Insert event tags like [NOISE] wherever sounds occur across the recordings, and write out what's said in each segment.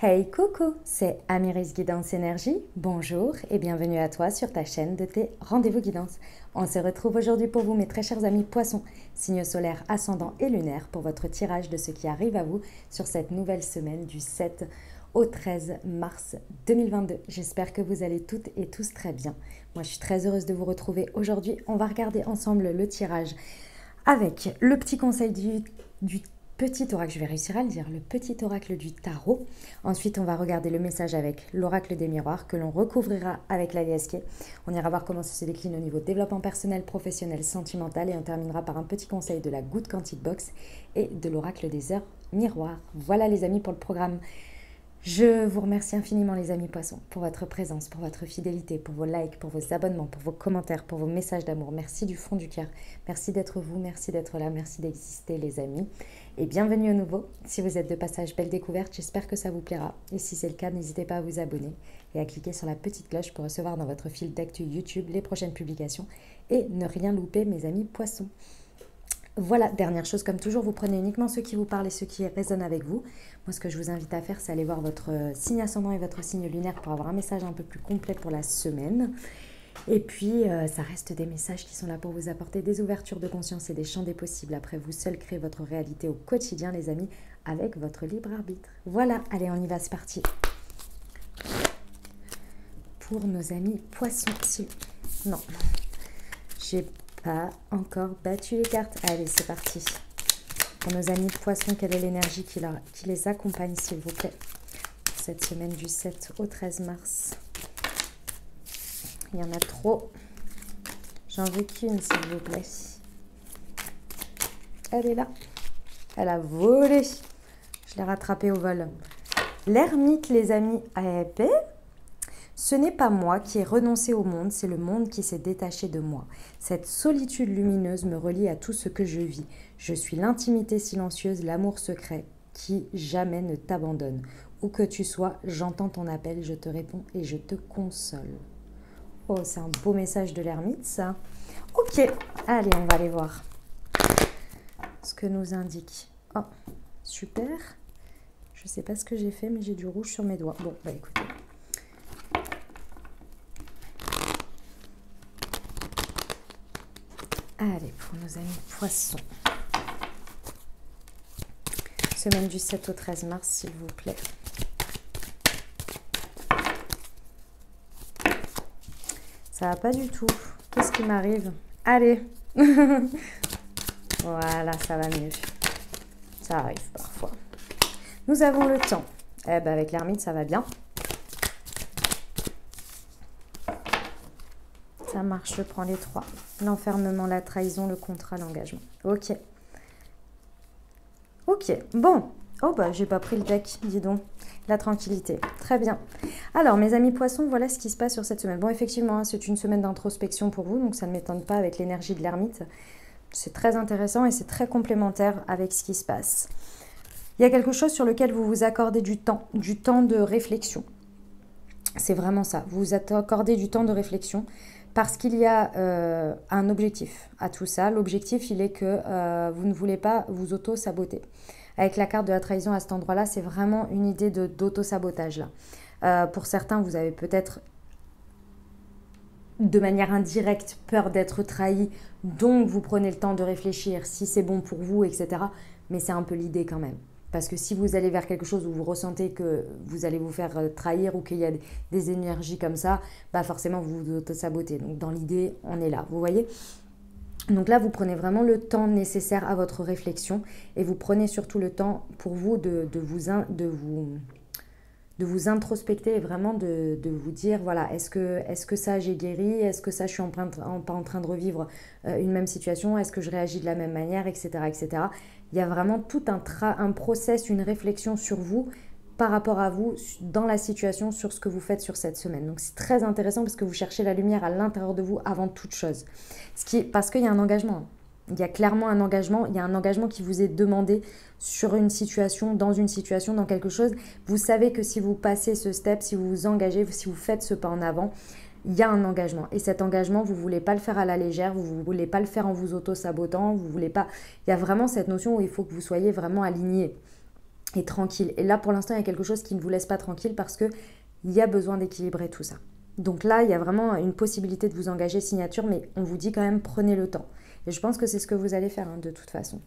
Hey coucou, c'est Amiris Guidance Énergie. Bonjour et bienvenue à toi sur ta chaîne de tes rendez-vous guidance. On se retrouve aujourd'hui pour vous mes très chers amis poissons, signes solaires, ascendant et lunaire pour votre tirage de ce qui arrive à vous sur cette nouvelle semaine du 7 au 13 mars 2022. J'espère que vous allez toutes et tous très bien. Moi je suis très heureuse de vous retrouver aujourd'hui. On va regarder ensemble le tirage avec le petit conseil du petit oracle, je vais réussir à le dire, le petit oracle du tarot. Ensuite, on va regarder le message avec l'oracle des miroirs que l'on recouvrira avec l'aliasque. On ira voir comment ça se décline au niveau développement personnel, professionnel, sentimental et on terminera par un petit conseil de la Good Quantity Box et de l'oracle des heures miroirs. Voilà les amis pour le programme. Je vous remercie infiniment les amis poissons pour votre présence, pour votre fidélité, pour vos likes, pour vos abonnements, pour vos commentaires, pour vos messages d'amour. Merci du fond du cœur. Merci d'être vous, merci d'être là, merci d'exister les amis et bienvenue au nouveau. Si vous êtes de passage, belle découverte, j'espère que ça vous plaira. Et si c'est le cas, n'hésitez pas à vous abonner et à cliquer sur la petite cloche pour recevoir dans votre fil d'actu YouTube les prochaines publications et ne rien louper, mes amis poissons. Voilà, dernière chose, comme toujours, vous prenez uniquement ceux qui vous parlent et ceux qui résonnent avec vous. Moi, ce que je vous invite à faire, c'est aller voir votre signe ascendant et votre signe lunaire pour avoir un message un peu plus complet pour la semaine. Et puis, euh, ça reste des messages qui sont là pour vous apporter des ouvertures de conscience et des champs des possibles. Après, vous seul créez votre réalité au quotidien, les amis, avec votre libre arbitre. Voilà, allez, on y va, c'est parti. Pour nos amis poissons, si... Non, j'ai pas encore battu les cartes. Allez, c'est parti. Pour nos amis poissons, quelle est l'énergie qui, les accompagne, s'il vous plaît, cette semaine du 7 au 13 mars il y en a trop. J'en veux qu'une, s'il vous plaît. Elle est là. Elle a volé. Je l'ai rattrapée au vol. L'ermite, les amis, eh ben, ce n'est pas moi qui ai renoncé au monde, c'est le monde qui s'est détaché de moi. Cette solitude lumineuse me relie à tout ce que je vis. Je suis l'intimité silencieuse, l'amour secret qui jamais ne t'abandonne. Où que tu sois, j'entends ton appel, je te réponds et je te console. Oh, c'est un beau message de l'ermite, ça. Ok, allez, on va aller voir ce que nous indique. Oh, super. Je ne sais pas ce que j'ai fait, mais j'ai du rouge sur mes doigts. Bon, bah écoutez. Allez, pour nos amis poissons. Semaine du 7 au 13 mars, s'il vous plaît. Ça va pas du tout. Qu'est-ce qui m'arrive? Allez [LAUGHS] Voilà, ça va mieux. Ça arrive parfois. Nous avons le temps. Eh ben avec l'ermite, ça va bien. Ça marche, je prends les trois. L'enfermement, la trahison, le contrat, l'engagement. Ok. Ok, bon. Oh bah j'ai pas pris le deck, dis donc la tranquillité. Très bien. Alors, mes amis poissons, voilà ce qui se passe sur cette semaine. Bon, effectivement, hein, c'est une semaine d'introspection pour vous, donc ça ne m'étonne pas avec l'énergie de l'ermite. C'est très intéressant et c'est très complémentaire avec ce qui se passe. Il y a quelque chose sur lequel vous vous accordez du temps, du temps de réflexion. C'est vraiment ça. Vous vous accordez du temps de réflexion parce qu'il y a euh, un objectif à tout ça. L'objectif, il est que euh, vous ne voulez pas vous auto-saboter avec la carte de la trahison à cet endroit-là, c'est vraiment une idée d'auto-sabotage. Euh, pour certains, vous avez peut-être de manière indirecte peur d'être trahi, donc vous prenez le temps de réfléchir si c'est bon pour vous, etc. Mais c'est un peu l'idée quand même. Parce que si vous allez vers quelque chose où vous ressentez que vous allez vous faire euh, trahir ou qu'il y a des énergies comme ça, bah forcément vous vous auto-sabotez. Donc dans l'idée, on est là. Vous voyez? Donc là, vous prenez vraiment le temps nécessaire à votre réflexion et vous prenez surtout le temps pour vous de, vous, de vous, de vous introspecter et vraiment de, vous dire, voilà, est-ce que, est que ça j'ai guéri? Est-ce que ça je suis en, en, en train de revivre euh, une même situation? Est-ce que je réagis de la même manière? Etc. etc. Il y a vraiment tout un, un process, une réflexion sur vous par rapport à vous dans la situation sur ce que vous faites sur cette semaine. Donc c'est très intéressant parce que vous cherchez la lumière à l'intérieur de vous avant toute chose. Ce qui parce qu'il y a un engagement. Il y a clairement un engagement, il y a un engagement qui vous est demandé sur une situation, dans une situation, dans quelque chose. Vous savez que si vous passez ce step, si vous vous engagez, si vous faites ce pas en avant, il y a un engagement. Et cet engagement, vous ne voulez pas le faire à la légère, vous ne voulez pas le faire en vous auto-sabotant, vous voulez pas... Il y a vraiment cette notion où il faut que vous soyez vraiment aligné et tranquille. Et là, pour l'instant, il y a quelque chose qui ne vous laisse pas tranquille parce qu'il y a besoin d'équilibrer tout ça. Donc là, il y a vraiment une possibilité de vous engager signature, mais on vous dit quand même prenez le temps. Et je pense que c'est ce que vous allez faire hein, de toute façon.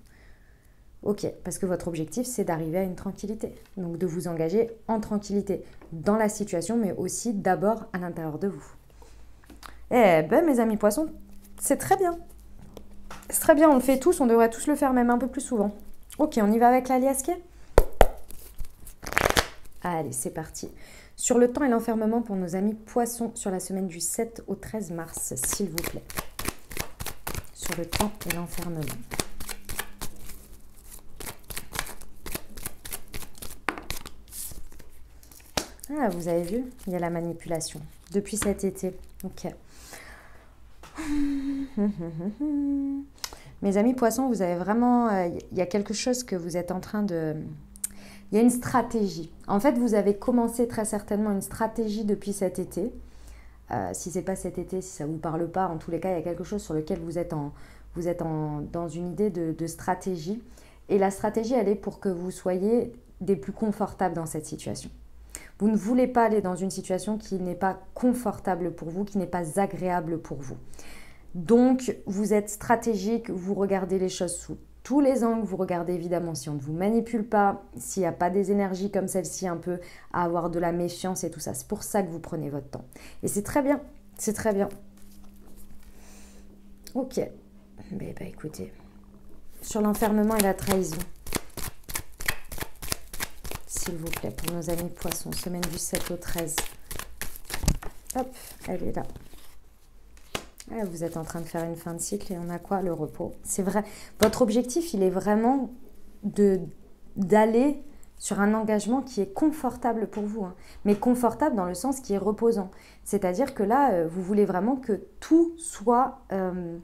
Ok, parce que votre objectif, c'est d'arriver à une tranquillité. Donc de vous engager en tranquillité dans la situation, mais aussi d'abord à l'intérieur de vous. Eh ben, mes amis poissons, c'est très bien. C'est très bien, on le fait tous, on devrait tous le faire même un peu plus souvent. Ok, on y va avec l'aliasqué? Allez, c'est parti. Sur le temps et l'enfermement pour nos amis poissons sur la semaine du 7 au 13 mars, s'il vous plaît. Sur le temps et l'enfermement. Ah, vous avez vu, il y a la manipulation depuis cet été. Ok. [LAUGHS] Mes amis poissons, vous avez vraiment, euh, il y a quelque chose que vous êtes en train de, il y a une stratégie. En fait, vous avez commencé très certainement une stratégie depuis cet été. Euh, si c'est pas cet été, si ça vous parle pas, en tous les cas, il y a quelque chose sur lequel vous êtes, en, vous êtes en, dans une idée de, de stratégie. Et la stratégie, elle est pour que vous soyez des plus confortables dans cette situation. Vous ne voulez pas aller dans une situation qui n'est pas confortable pour vous, qui n'est pas agréable pour vous. Donc, vous êtes stratégique, vous regardez les choses sous tous les angles, vous regardez évidemment si on ne vous manipule pas, s'il n'y a pas des énergies comme celle-ci un peu à avoir de la méfiance et tout ça. C'est pour ça que vous prenez votre temps. Et c'est très bien, c'est très bien. Ok. Mais bah écoutez, sur l'enfermement et la trahison, s'il vous plaît, pour nos amis poissons, semaine du 7 au 13. Hop, elle est là. Vous êtes en train de faire une fin de cycle et on a quoi Le repos? C'est vrai. Votre objectif, il est vraiment d'aller sur un engagement qui est confortable pour vous, hein. mais confortable dans le sens qui est reposant. C'est-à-dire que là, euh, vous voulez vraiment que tout soit euh,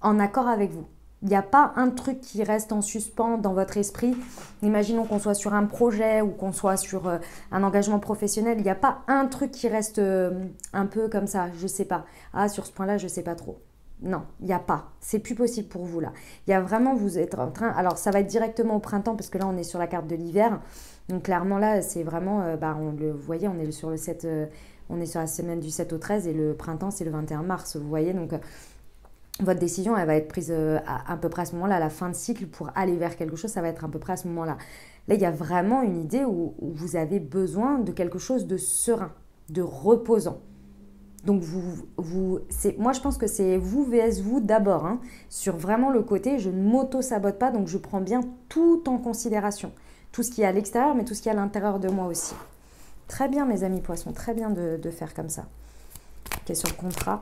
en accord avec vous. Il n'y a pas un truc qui reste en suspens dans votre esprit. Imaginons qu'on soit sur un projet ou qu'on soit sur euh, un engagement professionnel. Il n'y a pas un truc qui reste euh, un peu comme ça. Je ne sais pas. Ah, sur ce point-là, je ne sais pas trop. Non, il n'y a pas. C'est plus possible pour vous là. Il y a vraiment, vous êtes en train. Alors, ça va être directement au printemps parce que là, on est sur la carte de l'hiver. Donc, clairement, là, c'est vraiment. Euh, bah, on le voyez, on est sur le 7. on est sur la semaine du 7 au 13 et le printemps, c'est le 21 mars. Vous voyez, donc votre décision, elle va être prise euh, à, peu près à ce moment-là, à la fin de cycle, pour aller vers quelque chose, ça va être à peu près à ce moment-là. Là, il y a vraiment une idée où, vous avez besoin de quelque chose de serein, de reposant. Donc, vous, moi, je pense que c'est vous vs vous d'abord, hein, sur vraiment le côté, je ne m'auto-sabote pas, donc je prends bien tout en considération. Tout ce qui est à l'extérieur, mais tout ce qui est à l'intérieur de moi aussi. Très bien, mes amis poissons, très bien de, de faire comme ça. Sur le contrat,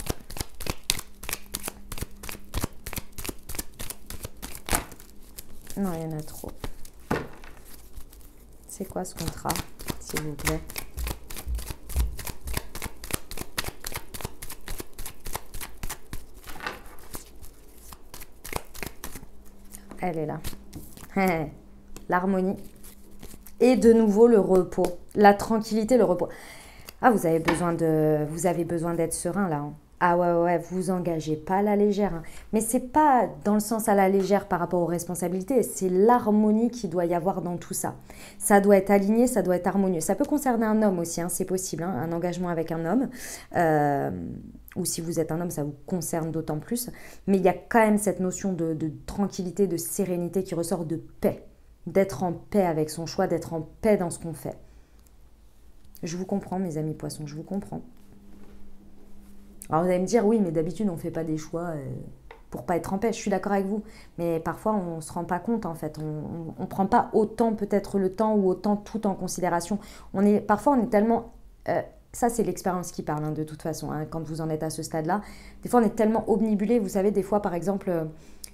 Non, il y en a trop. C'est quoi ce contrat, s'il vous plaît? Elle est là. [LAUGHS] L'harmonie. Et de nouveau le repos. La tranquillité, le repos. Ah, vous avez besoin de, vous avez besoin d'être serein là. Hein. Ah ouais, ouais, vous engagez pas à la légère. Hein. Mais c'est pas dans le sens à la légère par rapport aux responsabilités, c'est l'harmonie qui doit y avoir dans tout ça. Ça doit être aligné, ça doit être harmonieux. Ça peut concerner un homme aussi, hein, c'est possible, hein, un engagement avec un homme. Euh, ou si vous êtes un homme, ça vous concerne d'autant plus. Mais il y a quand même cette notion de, de tranquillité, de sérénité qui ressort de paix. D'être en paix avec son choix, d'être en paix dans ce qu'on fait. Je vous comprends, mes amis poissons, je vous comprends. Alors vous allez me dire, oui, mais d'habitude, on ne fait pas des choix euh, pour pas être en paix. Je suis d'accord avec vous. Mais parfois, on ne se rend pas compte, en fait. On ne prend pas autant, peut-être, le temps ou autant tout en considération. On est, parfois, on est tellement... Euh, ça, c'est l'expérience qui parle, hein, de toute façon, hein, quand vous en êtes à ce stade-là. Des fois, on est tellement omnibulé. Vous savez, des fois, par exemple... Euh,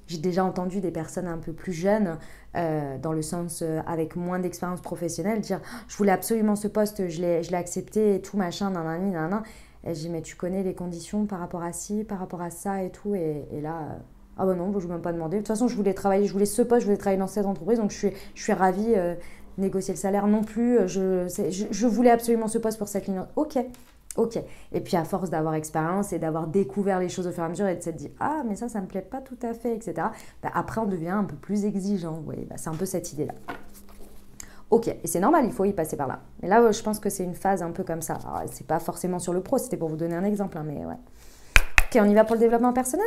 j'ai déjà entendu des personnes un peu plus jeunes, dans le sens avec moins d'expérience professionnelle, dire Je voulais absolument ce poste, je l'ai accepté et tout, machin, nanani, nanana. Et j'ai dit, mais tu connais les conditions par rapport à ci, par rapport à ça et tout. Et, là, euh, ah bah non, je ne même pas demander. De toute façon, je voulais travailler, je voulais ce poste, je voulais travailler dans cette entreprise. Donc je suis, je ravie. Euh, négocier le salaire non plus. Je, je, voulais absolument ce poste pour cette ligne. Ok, ok. Et puis à force d'avoir expérience et d'avoir découvert les choses au fur et à mesure et de s'être dit, ah, mais ça, ça ne me plaît pas tout à fait, etc. Bah, après, on devient un peu plus exigeant. Vous voyez, bah, c'est un peu cette idée-là. Ok, et c'est normal, il faut y passer par là. Mais là, je pense que c'est une phase un peu comme ça. C'est pas forcément sur le pro, c'était pour vous donner un exemple, hein, mais ouais. Ok, on y va pour le développement personnel?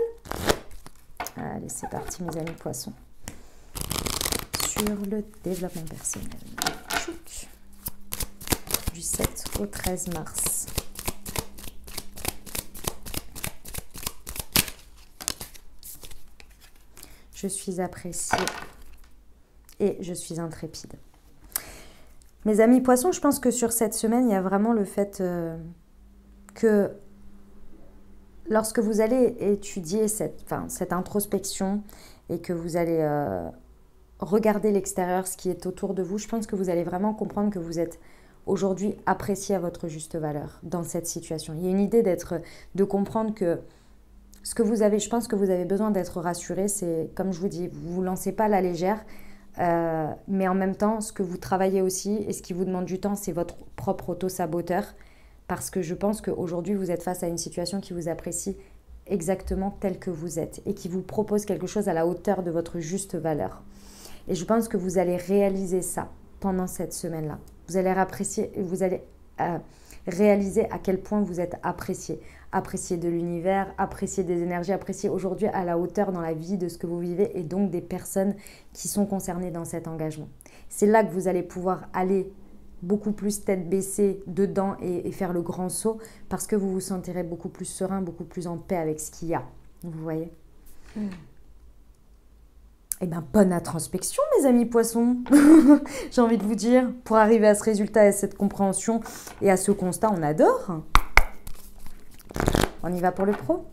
Allez, c'est parti, mes amis poissons. Sur le développement personnel. Du 7 au 13 mars. Je suis appréciée et je suis intrépide. Mes amis poissons, je pense que sur cette semaine, il y a vraiment le fait euh, que lorsque vous allez étudier cette, introspection et que vous allez euh, regarder l'extérieur, ce qui est autour de vous, je pense que vous allez vraiment comprendre que vous êtes aujourd'hui apprécié à votre juste valeur dans cette situation. Il y a une idée d'être, de comprendre que ce que vous avez, je pense que vous avez besoin d'être rassuré, c'est comme je vous dis, vous ne vous lancez pas à la légère, euh, mais en même temps, ce que vous travaillez aussi et ce qui vous demande du temps, c'est votre propre auto-saboteur parce que je pense qu'aujourd'hui, vous êtes face à une situation qui vous apprécie exactement tel que vous êtes et qui vous propose quelque chose à la hauteur de votre juste valeur. Et je pense que vous allez réaliser ça pendant cette semaine-là. Vous allez apprécier, vous allez euh, réaliser à quel point vous êtes apprécié, apprécié de l'univers, apprécié des énergies, apprécié aujourd'hui à la hauteur dans la vie de ce que vous vivez et donc des personnes qui sont concernées dans cet engagement. C'est là que vous allez pouvoir aller beaucoup plus tête baissée dedans et, faire le grand saut parce que vous vous sentirez beaucoup plus serein, beaucoup plus en paix avec ce qu'il y a. Vous voyez? Hmm. Eh bien, bonne introspection, mes amis poissons. [LAUGHS] J'ai envie de vous dire, pour arriver à ce résultat et à cette compréhension et à ce constat, on adore. On y va pour le pro.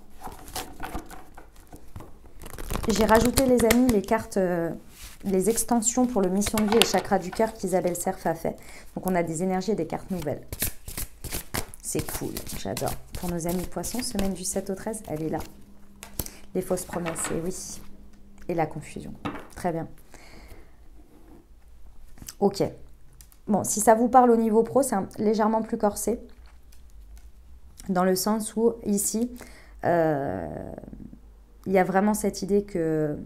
J'ai rajouté, les amis, les cartes euh, les extensions pour le mission de vie et chakra du cœur qu'Isabelle Cerf a fait. Donc on a des énergies et des cartes nouvelles. C'est cool, j'adore. Pour nos amis poissons, semaine du 7 au 13, elle est là. Les fausses promesses, et oui. Et la confusion. Très bien. Ok. Bon, si ça vous parle au niveau pro, c'est légèrement plus corsé. Dans le sens où, ici, euh, il y a vraiment cette idée que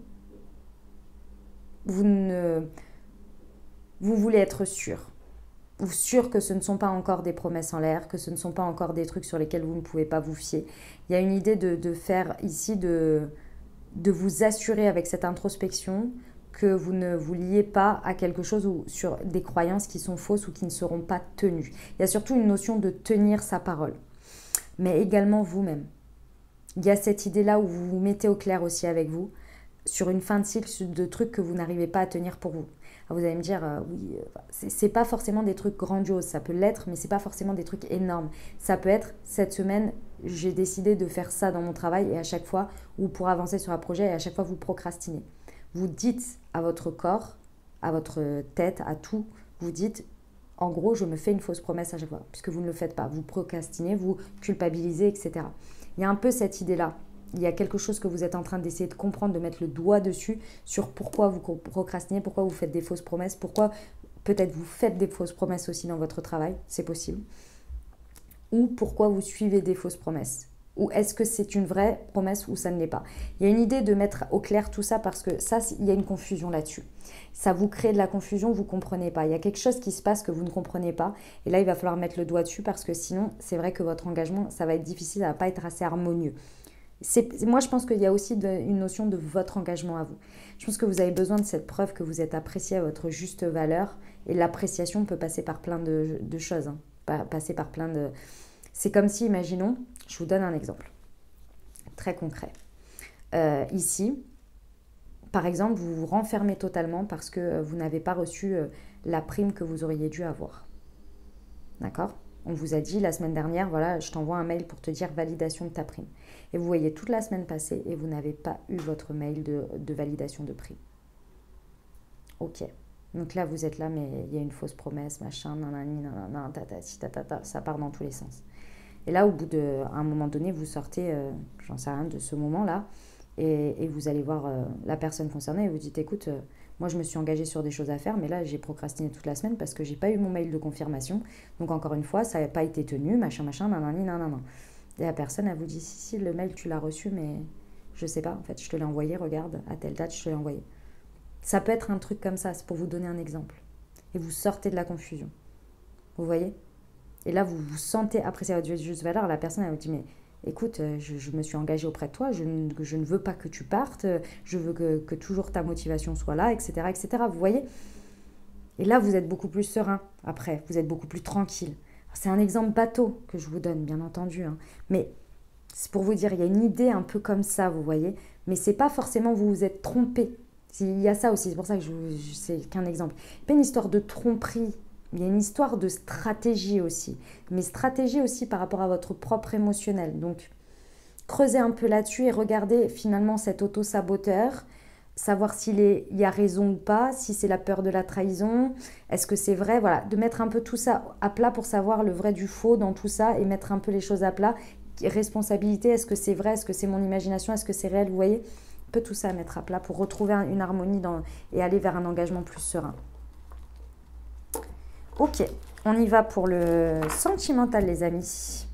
vous ne vous voulez être sûr. Vous sûr que ce ne sont pas encore des promesses en l'air, que ce ne sont pas encore des trucs sur lesquels vous ne pouvez pas vous fier. Il y a une idée de, faire ici, de, de vous assurer avec cette introspection que vous ne vous liez pas à quelque chose ou sur des croyances qui sont fausses ou qui ne seront pas tenues. Il y a surtout une notion de tenir sa parole, mais également vous-même. Il y a cette idée-là où vous vous mettez au clair aussi avec vous, sur une fin de cycle de trucs que vous n'arrivez pas à tenir pour vous. Vous allez me dire, euh, oui, euh, c'est pas forcément des trucs grandioses, ça peut l'être, mais c'est pas forcément des trucs énormes. Ça peut être, cette semaine, j'ai décidé de faire ça dans mon travail et à chaque fois, ou pour avancer sur un projet, et à chaque fois, vous procrastinez. Vous dites à votre corps, à votre tête, à tout, vous dites, en gros, je me fais une fausse promesse à chaque fois, puisque vous ne le faites pas. Vous procrastinez, vous culpabilisez, etc. Il y a un peu cette idée-là il y a quelque chose que vous êtes en train d'essayer de comprendre, de mettre le doigt dessus sur pourquoi vous procrastinez, pourquoi vous faites des fausses promesses, pourquoi peut-être vous faites des fausses promesses aussi dans votre travail, c'est possible. Ou pourquoi vous suivez des fausses promesses. Ou est-ce que c'est une vraie promesse ou ça ne l'est pas Il y a une idée de mettre au clair tout ça parce que ça, il y a une confusion là-dessus. Ça vous crée de la confusion, vous ne comprenez pas. Il y a quelque chose qui se passe que vous ne comprenez pas. Et là, il va falloir mettre le doigt dessus parce que sinon, c'est vrai que votre engagement, ça va être difficile, ça ne va pas être assez harmonieux moi, je pense qu'il y a aussi une notion de votre engagement à vous. Je pense que vous avez besoin de cette preuve que vous êtes apprécié à votre juste valeur. Et l'appréciation peut passer par plein de, choses. Hein. Passer par plein de. C'est comme si, imaginons, je vous donne un exemple très concret. Euh, ici, par exemple, vous vous renfermez totalement parce que vous n'avez pas reçu euh, la prime que vous auriez dû avoir. D'accord? On vous a dit la semaine dernière, voilà, je t'envoie un mail pour te dire validation de ta prime. Et vous voyez toute la semaine passée et vous n'avez pas eu votre mail de, validation de prix. Ok. Donc là, vous êtes là, mais il y a une fausse promesse, machin, nanani, nanana, tatati, tatata, ça part dans tous les sens. Et là, au bout d'un un moment donné, vous sortez, euh, j'en sais rien, de ce moment-là, et, vous allez voir euh, la personne concernée et vous dites, écoute, euh, moi je me suis engagée sur des choses à faire, mais là j'ai procrastiné toute la semaine parce que j'ai pas eu mon mail de confirmation. Donc encore une fois, ça n'a pas été tenu, machin, machin, nanani, nanana. Et la personne, elle vous dit si, si, le mail, tu l'as reçu, mais je sais pas, en fait, je te l'ai envoyé, regarde, à telle date, je te l'ai envoyé. Ça peut être un truc comme ça, c'est pour vous donner un exemple. et vous sortez de la confusion. Vous voyez? Et là, vous vous sentez apprécier votre juste valeur. La personne, elle vous dit, mais écoute, euh, je, me suis engagée auprès de toi, je, ne veux pas que tu partes, je veux que, que, toujours ta motivation soit là, etc., etc. Vous voyez Et là, vous êtes beaucoup plus serein après, vous êtes beaucoup plus tranquille. C'est un exemple bateau que je vous donne, bien entendu, hein. mais c'est pour vous dire, il y a une idée un peu comme ça, vous voyez, mais c'est pas forcément vous vous êtes trompé. Il y a ça aussi, c'est pour ça que je, c'est qu'un exemple. Pas une histoire de tromperie, il y a une histoire de stratégie aussi, mais stratégie aussi par rapport à votre propre émotionnel. Donc, creusez un peu là-dessus et regardez finalement cet auto-saboteur, savoir s'il y a raison ou pas, si c'est la peur de la trahison, est-ce que c'est vrai, voilà, de mettre un peu tout ça à plat pour savoir le vrai du faux dans tout ça et mettre un peu les choses à plat. Responsabilité, est-ce que c'est vrai, est-ce que c'est mon imagination, est-ce que c'est réel, vous voyez? Un peu tout ça à mettre à plat pour retrouver une harmonie dans, et aller vers un engagement plus serein. Ok, on y va pour le sentimental, les amis.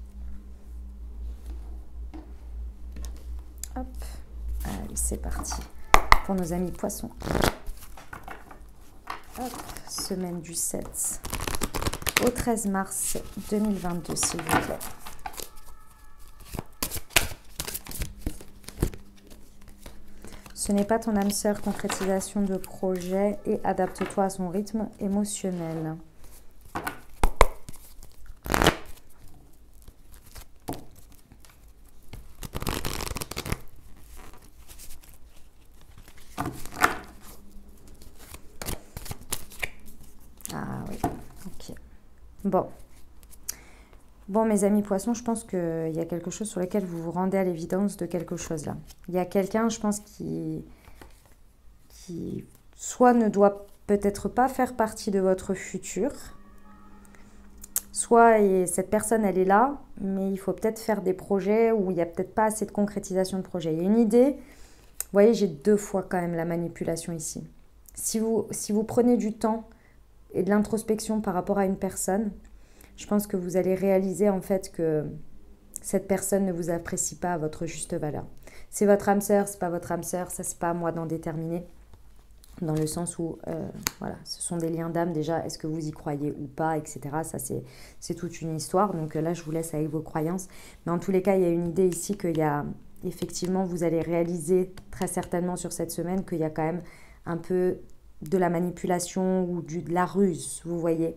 Hop, allez, c'est parti pour nos amis poissons. Hop, semaine du 7 au 13 mars 2022, s'il vous plaît. Ce n'est pas ton âme sœur, concrétisation de projet et adapte-toi à son rythme émotionnel. Ah oui, ok. Bon. Bon, mes amis poissons, je pense qu'il y a quelque chose sur lequel vous vous rendez à l'évidence de quelque chose là. Il y a quelqu'un, je pense, qui, qui soit ne doit peut-être pas faire partie de votre futur, soit et cette personne, elle est là, mais il faut peut-être faire des projets où il n'y a peut-être pas assez de concrétisation de projet. Il y a une idée, vous voyez, j'ai deux fois quand même la manipulation ici. Si vous, si vous prenez du temps et de l'introspection par rapport à une personne, je pense que vous allez réaliser en fait que cette personne ne vous apprécie pas à votre juste valeur. C'est votre âme sœur, c'est pas votre âme sœur, ça c'est pas à moi d'en déterminer. Dans le sens où, euh, voilà, ce sont des liens d'âme déjà, est-ce que vous y croyez ou pas, etc. Ça c'est toute une histoire, donc là je vous laisse avec vos croyances. Mais en tous les cas, il y a une idée ici qu'il y a, effectivement, vous allez réaliser très certainement sur cette semaine qu'il y a quand même un peu de la manipulation ou du, de la ruse, vous voyez.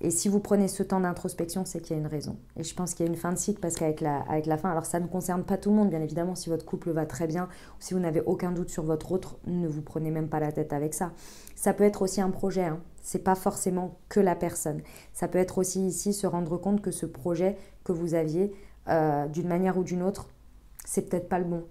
Et si vous prenez ce temps d'introspection, c'est qu'il y a une raison. Et je pense qu'il y a une fin de cycle parce qu'avec la, avec la fin, alors ça ne concerne pas tout le monde, bien évidemment, si votre couple va très bien ou si vous n'avez aucun doute sur votre autre, ne vous prenez même pas la tête avec ça. Ça peut être aussi un projet, hein. c'est pas forcément que la personne. Ça peut être aussi ici se rendre compte que ce projet que vous aviez, euh, d'une manière ou d'une autre, c'est peut-être pas le bon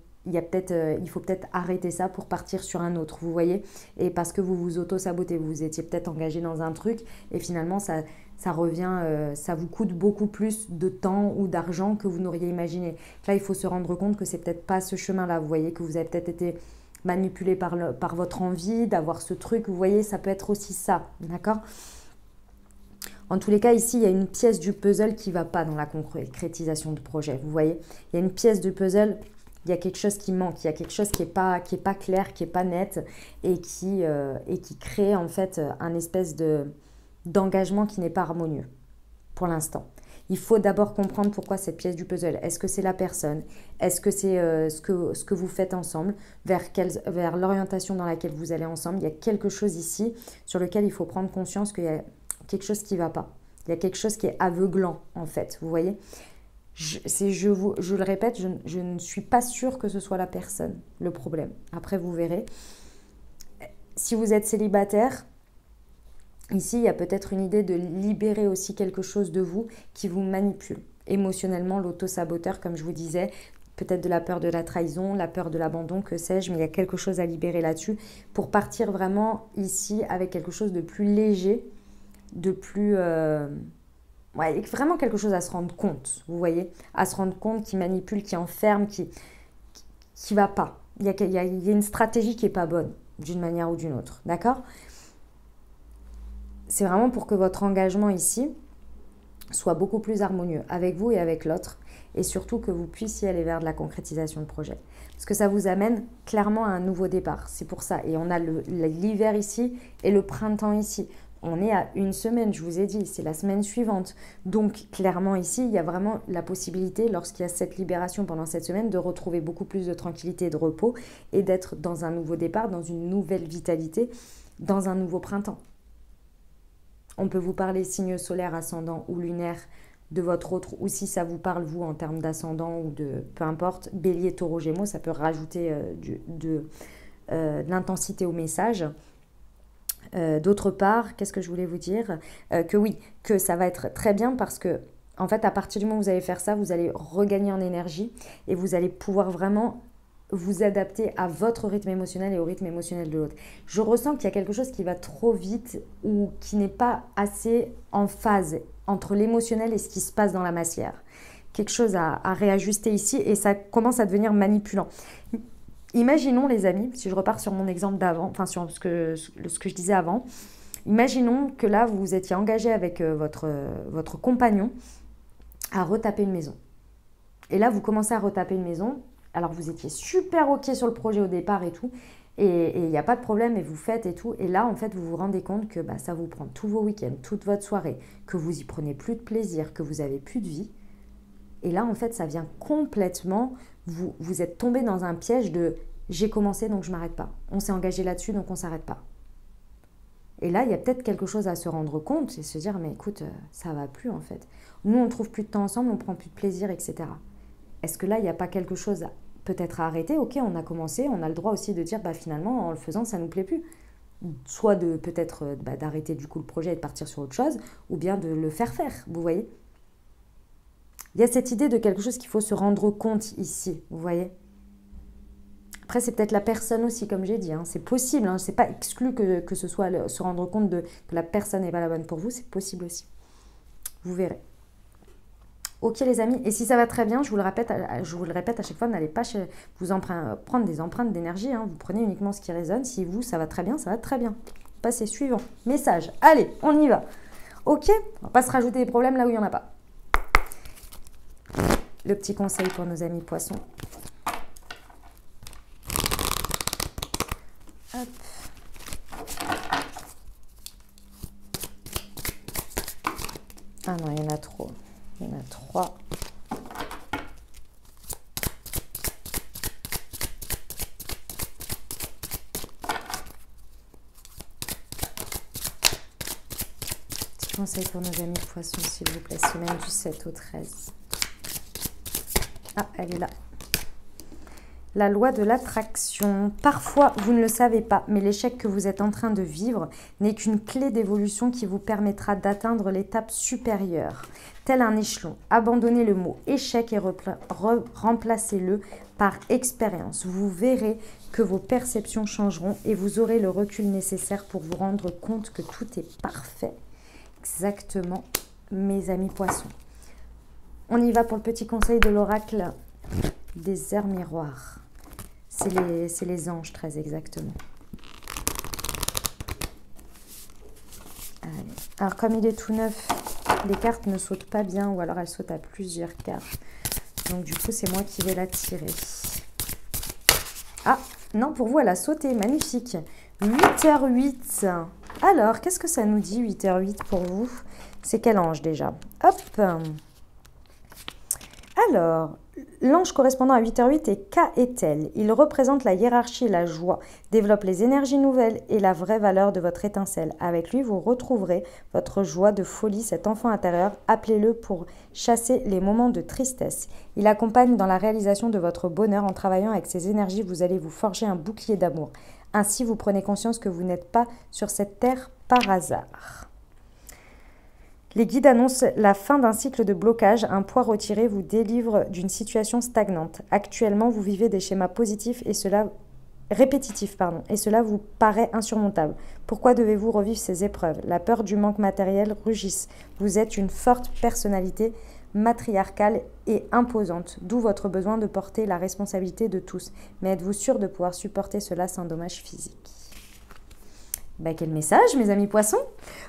euh, il faut peut-être arrêter ça pour partir sur un autre, vous voyez Et parce que vous vous auto-sabotez, vous étiez peut-être engagé dans un truc et finalement ça, ça revient, euh, ça vous coûte beaucoup plus de temps ou d'argent que vous n'auriez imaginé. Là, il faut se rendre compte que c'est peut-être pas ce chemin-là, vous voyez, que vous avez peut-être été manipulé par, par votre envie d'avoir ce truc, vous voyez, ça peut être aussi ça, d'accord? En tous les cas, ici, il y a une pièce du puzzle qui ne va pas dans la concrétisation du projet. Vous voyez, il y a une pièce du puzzle il y a quelque chose qui manque, il y a quelque chose qui n'est pas, pas clair, qui n'est pas net et qui, euh, et qui crée en fait un espèce de, d'engagement qui n'est pas harmonieux pour l'instant. Il faut d'abord comprendre pourquoi cette pièce du puzzle. Est-ce que c'est la personne? Est-ce que c'est euh, ce, que, ce que vous faites ensemble? Vers, vers l'orientation dans laquelle vous allez ensemble? Il y a quelque chose ici sur lequel il faut prendre conscience qu'il y a quelque chose qui ne va pas. Il y a quelque chose qui est aveuglant en fait, vous voyez? Je, je, vous, le répète, je, je, ne suis pas sûre que ce soit la personne le problème. Après, vous verrez. Si vous êtes célibataire, ici, il y a peut-être une idée de libérer aussi quelque chose de vous qui vous manipule. Émotionnellement, l'auto-saboteur, comme je vous disais, peut-être de la peur de la trahison, la peur de l'abandon, que sais-je, mais il y a quelque chose à libérer là-dessus pour partir vraiment ici avec quelque chose de plus léger, de plus... Euh, Ouais, vraiment quelque chose à se rendre compte, vous voyez, à se rendre compte qui manipule, qui enferme, qui qui va pas. Il y a, il y a, une stratégie qui est pas bonne d'une manière ou d'une autre, d'accord? C'est vraiment pour que votre engagement ici soit beaucoup plus harmonieux avec vous et avec l'autre, et surtout que vous puissiez aller vers de la concrétisation de projet. Parce que ça vous amène clairement à un nouveau départ. C'est pour ça. Et on a l'hiver ici et le printemps ici. On est à une semaine, je vous ai dit, c'est la semaine suivante. Donc clairement ici, il y a vraiment la possibilité, lorsqu'il y a cette libération pendant cette semaine, de retrouver beaucoup plus de tranquillité et de repos et d'être dans un nouveau départ, dans une nouvelle vitalité, dans un nouveau printemps. On peut vous parler signe solaire, ascendant ou lunaire de votre autre, ou si ça vous parle, vous, en termes d'ascendant ou de peu importe, bélier, taureau, gémeaux, ça peut rajouter euh, euh, de l'intensité au message. Euh, d'autre part, qu'est-ce que je voulais vous dire? Que oui, que ça va être très bien parce que, en fait, à partir du moment où vous allez faire ça, vous allez regagner en énergie et vous allez pouvoir vraiment vous adapter à votre rythme émotionnel et au rythme émotionnel de l'autre. Je ressens qu'il y a quelque chose qui va trop vite ou qui n'est pas assez en phase entre l'émotionnel et ce qui se passe dans la matière. Quelque chose à, réajuster ici et ça commence à devenir manipulant. Imaginons les amis, si je repars sur mon exemple d'avant, enfin sur ce que, je disais avant, imaginons que là vous vous étiez engagé avec euh, votre, votre compagnon à retaper une maison. Et là vous commencez à retaper une maison alors vous étiez super ok sur le projet au départ et tout, et il n'y a pas de problème et vous faites et tout. Et là, en fait, vous vous rendez compte que bah, ça vous prend tous vos week-ends, toute votre soirée, que vous y prenez plus de plaisir, que vous avez plus de vie. Et là, en fait, ça vient complètement, vous, vous êtes tombé dans un piège de j'ai commencé donc je m'arrête pas. On s'est engagé là-dessus donc on s'arrête pas. Et là, il y a peut-être quelque chose à se rendre compte et se dire mais écoute, euh, ça va plus en fait. Nous, on trouve plus de temps ensemble, on prend plus de plaisir, etc. Est-ce que là, il n'y a pas quelque chose peut-être à arrêter, ok, on a commencé, on a le droit aussi de dire, bah, finalement, en le faisant, ça nous plaît plus. Soit de peut-être euh, bah, d'arrêter du coup le projet et de partir sur autre chose, ou bien de le faire faire, vous voyez? Il y a cette idée de quelque chose qu'il faut se rendre compte ici, vous voyez. Après, c'est peut-être la personne aussi, comme j'ai dit. Hein. C'est possible, hein. c'est pas exclu que, ce soit se rendre compte de, que la personne n'est pas la bonne pour vous, c'est possible aussi. Vous verrez. Ok les amis, et si ça va très bien, je vous le répète, à chaque fois, n'allez pas vous prendre des empreintes d'énergie, hein. vous prenez uniquement ce qui résonne. Si vous, ça va très bien, ça va très bien. Passez suivant. Message. Allez, on y va. Ok On va pas se rajouter des problèmes là où il n'y en a pas. Le petit conseil pour nos amis poissons. Hop. Ah non, il y en a trop. Il y en a trois. Petit conseil pour nos amis poissons, s'il vous plaît, semaine du 7 au 13. Ah, elle est là la loi de l'attraction. Parfois, vous ne le savez pas, mais l'échec que vous êtes en train de vivre n'est qu'une clé d'évolution qui vous permettra d'atteindre l'étape supérieure. Tel un échelon, abandonnez le mot échec et remplacez-le par expérience. Vous verrez que vos perceptions changeront et vous aurez le recul nécessaire pour vous rendre compte que tout est parfait. Exactement, mes amis poissons. On y va pour le petit conseil de l'oracle des heures miroirs. C'est les, anges, très exactement. Alors, comme il est tout neuf, les cartes ne sautent pas bien ou alors elles sautent à plusieurs cartes. Donc, du coup, c'est moi qui vais la tirer. Ah, non, pour vous, elle a sauté. Magnifique. 8h08. Alors, qu'est-ce que ça nous dit 8h08 pour vous? C'est quel ange déjà? Hop Alors, L'ange correspondant à 8h08 est Kaetel. Il représente la hiérarchie et la joie, développe les énergies nouvelles et la vraie valeur de votre étincelle. Avec lui, vous retrouverez votre joie de folie, cet enfant intérieur. Appelez-le pour chasser les moments de tristesse. Il accompagne dans la réalisation de votre bonheur en travaillant avec ces énergies. Vous allez vous forger un bouclier d'amour. Ainsi, vous prenez conscience que vous n'êtes pas sur cette terre par hasard. Les guides annoncent la fin d'un cycle de blocage. Un poids retiré vous délivre d'une situation stagnante. Actuellement, vous vivez des schémas positifs et cela répétitifs, pardon, et cela vous paraît insurmontable. Pourquoi devez-vous revivre ces épreuves? La peur du manque matériel rugisse. Vous êtes une forte personnalité matriarcale et imposante, d'où votre besoin de porter la responsabilité de tous. Mais êtes-vous sûr de pouvoir supporter cela sans dommage physique? Bah, quel message, mes amis poissons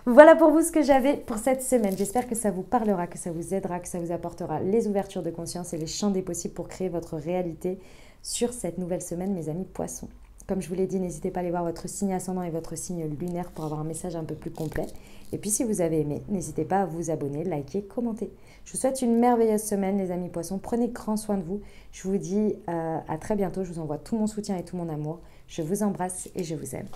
Voilà pour vous ce que j'avais pour cette semaine. J'espère que ça vous parlera, que ça vous aidera, que ça vous apportera les ouvertures de conscience et les champs des possibles pour créer votre réalité sur cette nouvelle semaine, mes amis poissons. Comme je vous l'ai dit, n'hésitez pas à aller voir votre signe ascendant et votre signe lunaire pour avoir un message un peu plus complet. Et puis si vous avez aimé, n'hésitez pas à vous abonner, liker, commenter. Je vous souhaite une merveilleuse semaine les amis poissons. Prenez grand soin de vous. Je vous dis euh, à très bientôt. Je vous envoie tout mon soutien et tout mon amour. Je vous embrasse et je vous aime.